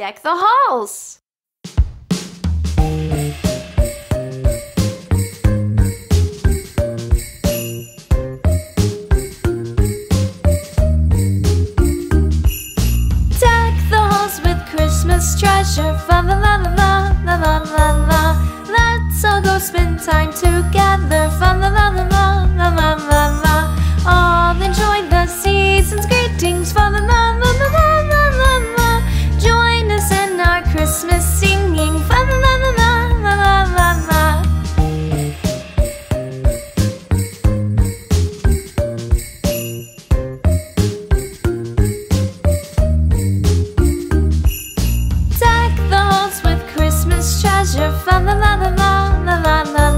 Deck the halls! Deck the halls with Christmas treasure. Fa la la la la la la la la. Let's all go spend time together. Fa la la la la pleasure from la la la la la la.